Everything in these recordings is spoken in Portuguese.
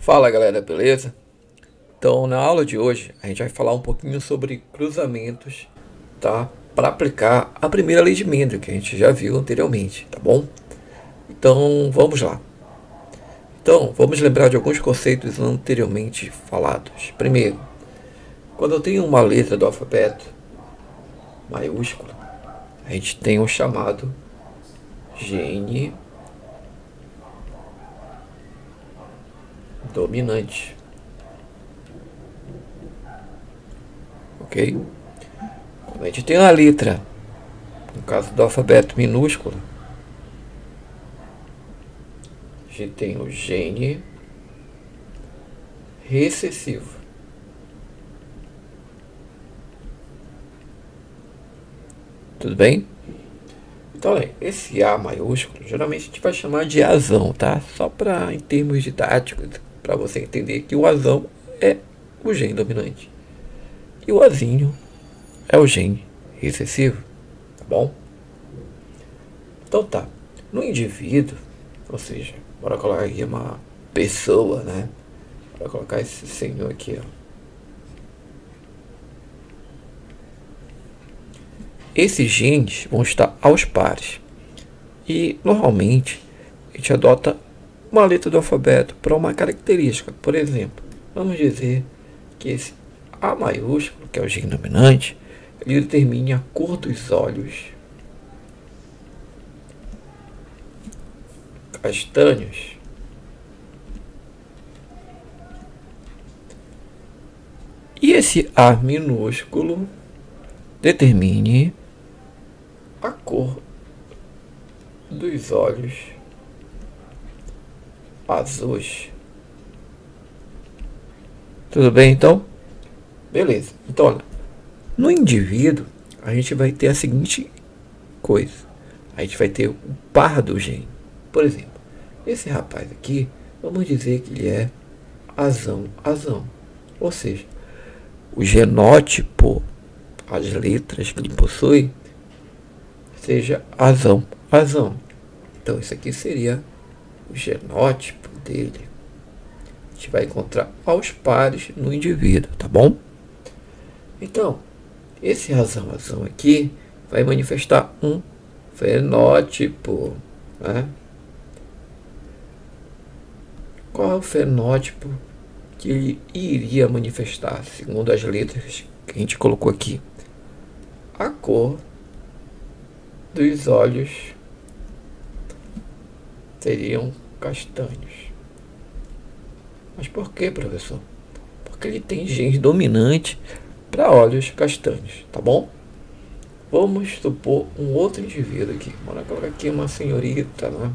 Fala galera, beleza? Então, na aula de hoje, a gente vai falar um pouquinho sobre cruzamentos, tá? Para aplicar a primeira lei de Mendel, que a gente já viu anteriormente, tá bom? Então, vamos lá. Então, vamos lembrar de alguns conceitos anteriormente falados. Primeiro, quando eu tenho uma letra do alfabeto maiúscula, a gente tem o chamado gene dominante. Ok? Quando a gente tem uma letra, no caso do alfabeto minúsculo, a gente tem o gene recessivo. Tudo bem? Então, esse A maiúsculo, geralmente a gente vai chamar de azão, tá? Só para, em termos didáticos, para você entender que o azão é o gene dominante. E o azinho é o gene recessivo, tá bom? Então tá, no indivíduo, ou seja, bora colocar aqui uma pessoa, né? Bora colocar esse senhor aqui, ó. Esses genes vão estar aos pares. E normalmente a gente adota uma letra do alfabeto para uma característica. Por exemplo, vamos dizer que esse A maiúsculo, que é o gene dominante, ele determina a cor dos olhos castanhos. E esse A minúsculo determine a cor dos olhos azuis. Tudo bem então? Beleza. Então, olha, no indivíduo, a gente vai ter a seguinte coisa. A gente vai ter o par do gene. Por exemplo, esse rapaz aqui, vamos dizer que ele é azão, azão. Ou seja, o genótipo, as letras que ele possui, seja azão, azão. Então isso aqui seria o genótipo dele. A gente vai encontrar aos pares no indivíduo, tá bom? Então, esse razão razão aqui vai manifestar um fenótipo, né? Qual é o fenótipo que ele iria manifestar, segundo as letras que a gente colocou aqui? A cor dos olhos seriam castanhos. Mas por que, professor? Porque ele tem genes dominantes para olhos castanhos, tá bom? Vamos supor um outro indivíduo aqui. Bora colocar aqui uma senhorita, né?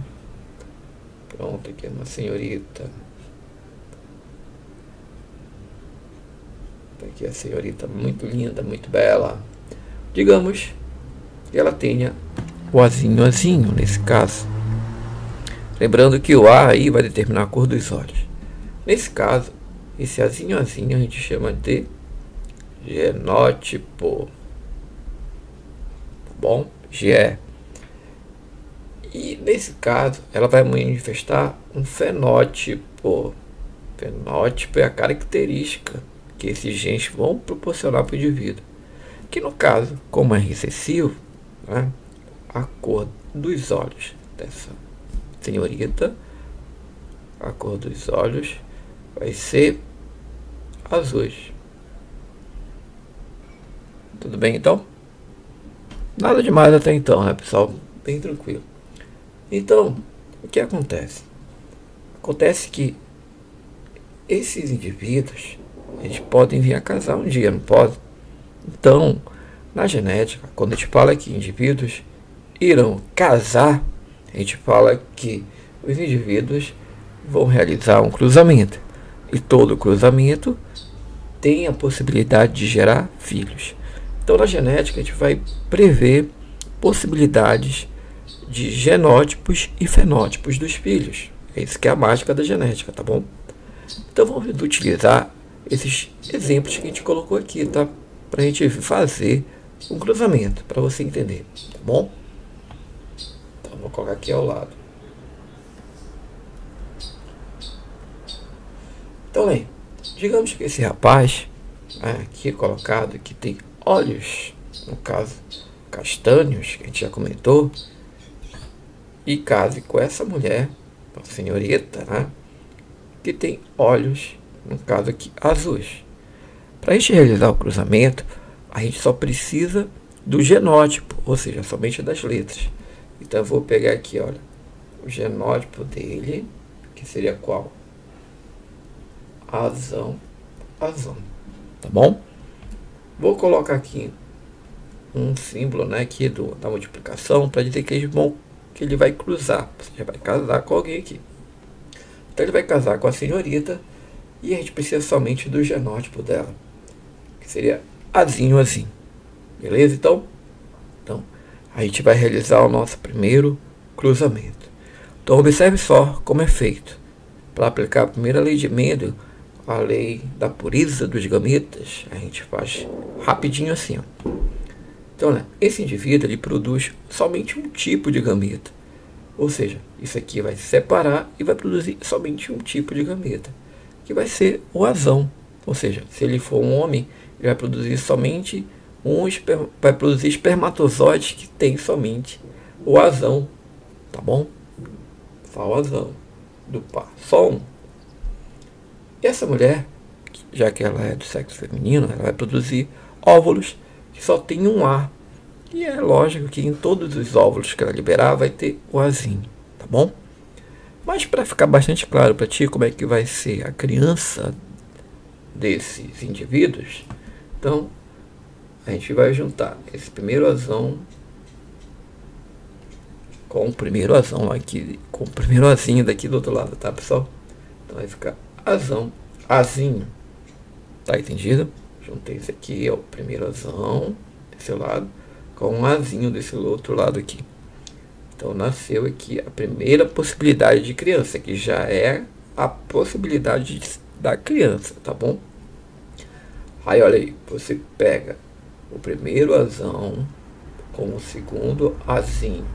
Pronto, aqui uma senhorita. Tá aqui a senhorita muito linda, muito bela. Digamos que ela tenha o azinho azinho nesse caso. Lembrando que o A aí vai determinar a cor dos olhos. Nesse caso, esse azinho azinho a gente chama de genótipo. Tá bom? GE. E nesse caso, ela vai manifestar um fenótipo. Fenótipo é a característica que esses genes vão proporcionar para o indivíduo. Que no caso, como é recessivo, né, a cor dos olhos dessa senhorita, a cor dos olhos vai ser azuis. Tudo bem então? Nada demais até então, né, pessoal? Bem tranquilo. Então, o que acontece? Acontece que esses indivíduos, eles podem vir a casar um dia, não pode? Então, na genética, quando a gente fala que indivíduos irão casar, a gente fala que os indivíduos vão realizar um cruzamento. E todo cruzamento tem a possibilidade de gerar filhos. Então, na genética, a gente vai prever possibilidades de genótipos e fenótipos dos filhos. É isso que é a mágica da genética, tá bom? Então, vamos utilizar esses exemplos que a gente colocou aqui, tá? Para a gente fazer um cruzamento, para você entender, tá bom? Vou colocar aqui ao lado. Então, aí, digamos que esse rapaz, né, aqui colocado, que tem olhos, no caso, castanhos, que a gente já comentou, e case com essa mulher, a senhorita, né, que tem olhos, no caso aqui, azuis. Para a gente realizar o cruzamento, a gente só precisa do genótipo, ou seja, somente das letras. Então eu vou pegar aqui, olha, o genótipo dele, que seria qual? Azão, azão, tá bom? Vou colocar aqui um símbolo, né, aqui do, da multiplicação para dizer que eles vão, que ele vai cruzar, você vai casar com alguém aqui. Então ele vai casar com a senhorita e a gente precisa somente do genótipo dela, que seria azinho, azinho. Beleza? Então, então, a gente vai realizar o nosso primeiro cruzamento. Então, observe só como é feito. Para aplicar a primeira lei de Mendel, a lei da pureza dos gametas, a gente faz rapidinho assim. Ó. Então, né, esse indivíduo ele produz somente um tipo de gameta. Ou seja, isso aqui vai se separar e vai produzir somente um tipo de gameta, que vai ser o azão. Ou seja, se ele for um homem, ele vai produzir somente um vai produzir espermatozoides que tem somente o azão, tá bom? Só o azão do par, só um. Essa mulher, já que ela é do sexo feminino, ela vai produzir óvulos que só tem um A. E é lógico que em todos os óvulos que ela liberar vai ter o Azinho, tá bom? Mas para ficar bastante claro para ti como é que vai ser a criança desses indivíduos, então a gente vai juntar esse primeiro azão com o primeiro azão aqui, com o primeiro azinho daqui do outro lado, tá pessoal? Então vai ficar azão, azinho, tá entendido? Juntei esse aqui, é o primeiro azão desse lado, com um azinho desse outro lado aqui. Então nasceu aqui a primeira possibilidade de criança, que já é a possibilidade da criança, tá bom? Aí olha aí, você pega o primeiro azão com o segundo azinho.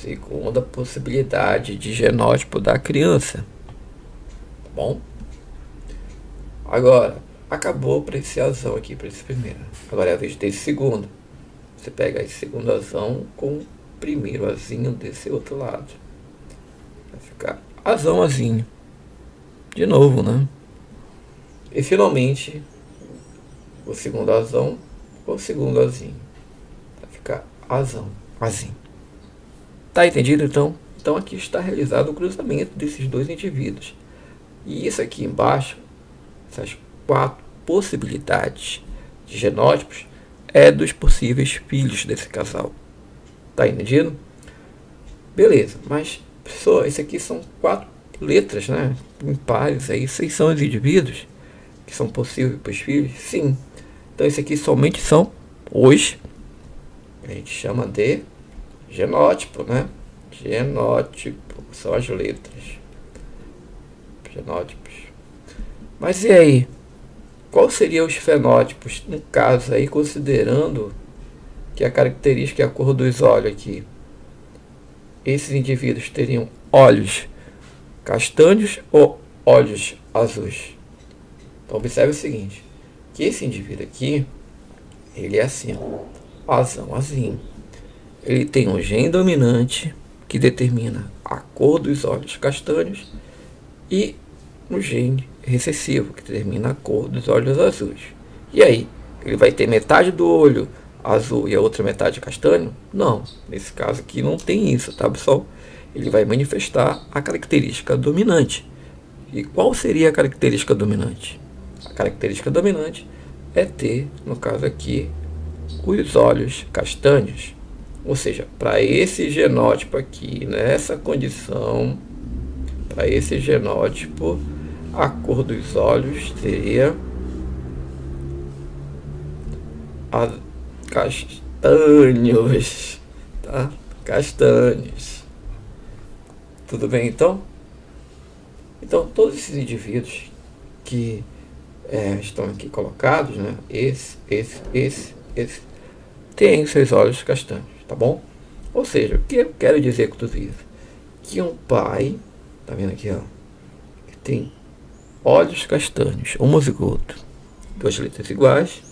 Segunda possibilidade de genótipo da criança. Tá bom? Agora, acabou para esse azão aqui, para esse primeiro. Agora é a vez desse segundo. Você pega esse segundo azão com o primeiro azinho desse outro lado. Vai ficar azão, azinho. De novo, né? E finalmente o segundo azão com o segundo azinho. Vai ficar azão, azinho. Tá entendido então? Então aqui está realizado o cruzamento desses dois indivíduos. E isso aqui embaixo, essas quatro possibilidades de genótipos, é dos possíveis filhos desse casal. Tá entendido? Beleza, mas pessoal, isso aqui são quatro letras, né? Impares aí, seis são os indivíduos que são possíveis para os filhos? Sim. Então, isso aqui somente são os, a gente chama de genótipo, né? Genótipo, são as letras. Genótipos. Mas e aí? Quais seriam os fenótipos, no caso aí, considerando que a característica é a cor dos olhos aqui? Esses indivíduos teriam olhos castanhos ou olhos azuis? Então observe o seguinte, que esse indivíduo aqui, ele é assim, ó, azão, azinho. Ele tem um gene dominante que determina a cor dos olhos castanhos e um gene recessivo que determina a cor dos olhos azuis. E aí, ele vai ter metade do olho azul e a outra metade castanho? Não, nesse caso aqui não tem isso, tá pessoal? Ele vai manifestar a característica dominante. E qual seria a característica dominante? A característica dominante é ter, no caso aqui, os olhos castanhos. Ou seja, para esse genótipo aqui, nessa condição, para esse genótipo, a cor dos olhos seria a castanhos, tá? Castanhos. Tudo bem então? Então, todos esses indivíduos que é, estão aqui colocados, né? Esse, esse, esse, esse, tem seus olhos castanhos, tá bom? Ou seja, o que eu quero dizer com tudo isso? Que um pai, tá vendo aqui, ó? tem olhos castanhos, homozigoto, duas letras iguais.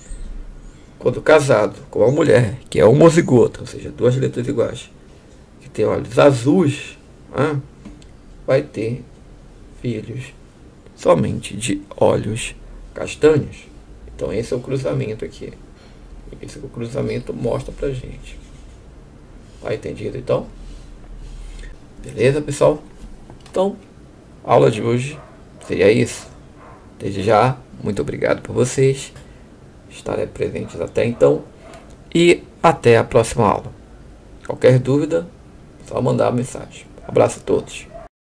Quando casado com uma mulher que é homozigoto, ou seja, duas letras iguais, que tem olhos azuis, ah, vai ter filhos somente de olhos castanhos. Então esse é o cruzamento aqui. Esse é o cruzamento mostra pra gente. Tá entendido então? Beleza, pessoal? Então, a aula de hoje seria isso. Desde já, muito obrigado por vocês estarem presentes até então e até a próxima aula. Qualquer dúvida, só mandar mensagem. abraço a todos.